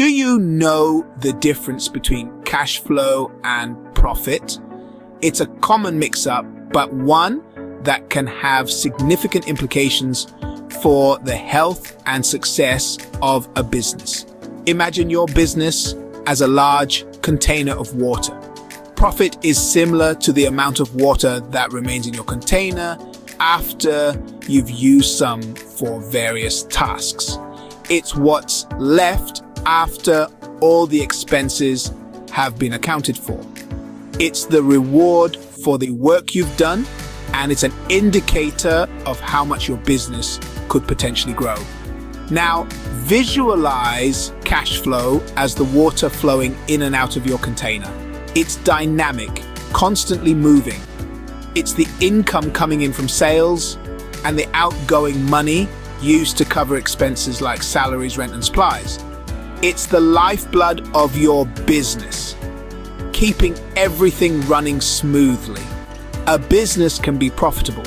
Do you know the difference between cash flow and profit? It's a common mix-up, but one that can have significant implications for the health and success of a business. Imagine your business as a large container of water. Profit is similar to the amount of water that remains in your container after you've used some for various tasks. It's what's left after all the expenses have been accounted for. It's the reward for the work you've done and it's an indicator of how much your business could potentially grow. Now, visualize cash flow as the water flowing in and out of your container. It's dynamic, constantly moving. It's the income coming in from sales and the outgoing money used to cover expenses like salaries, rent and supplies. It's the lifeblood of your business, keeping everything running smoothly. A business can be profitable,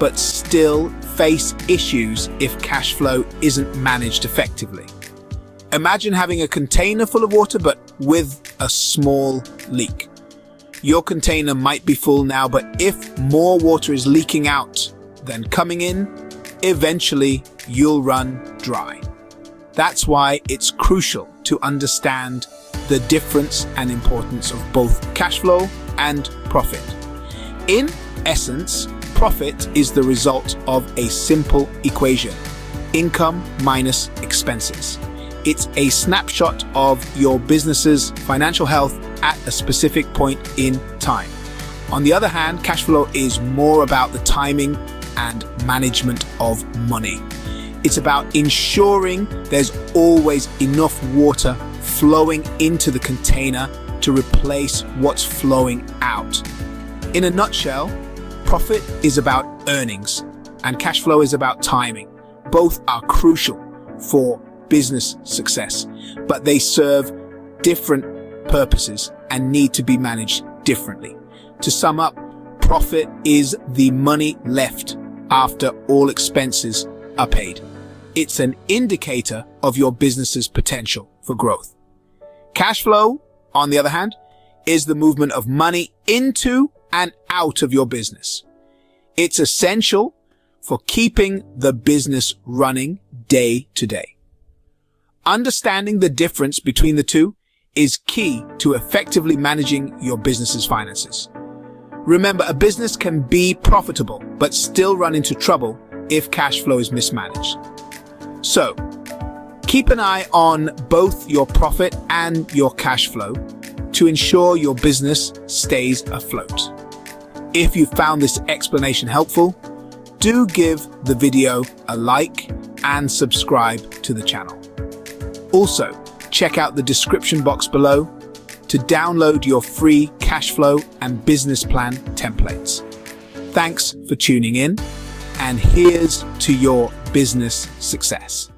but still face issues if cash flow isn't managed effectively. Imagine having a container full of water but with a small leak. Your container might be full now, but if more water is leaking out than coming in, eventually you'll run dry. That's why it's crucial to understand the difference and importance of both cash flow and profit. In essence, profit is the result of a simple equation, income minus expenses. It's a snapshot of your business's financial health at a specific point in time. On the other hand, cash flow is more about the timing and management of money. It's about ensuring there's always enough water flowing into the container to replace what's flowing out. In a nutshell, profit is about earnings and cash flow is about timing. Both are crucial for business success, but they serve different purposes and need to be managed differently. To sum up, profit is the money left after all expenses are paid. It's an indicator of your business's potential for growth. Cash flow, on the other hand, is the movement of money into and out of your business. It's essential for keeping the business running day to day. Understanding the difference between the two is key to effectively managing your business's finances. Remember, a business can be profitable, but still run into trouble if cash flow is mismanaged. So, keep an eye on both your profit and your cash flow to ensure your business stays afloat. If you found this explanation helpful, do give the video a like and subscribe to the channel. Also, check out the description box below to download your free cash flow and business plan templates. Thanks for tuning in and here's to your business success.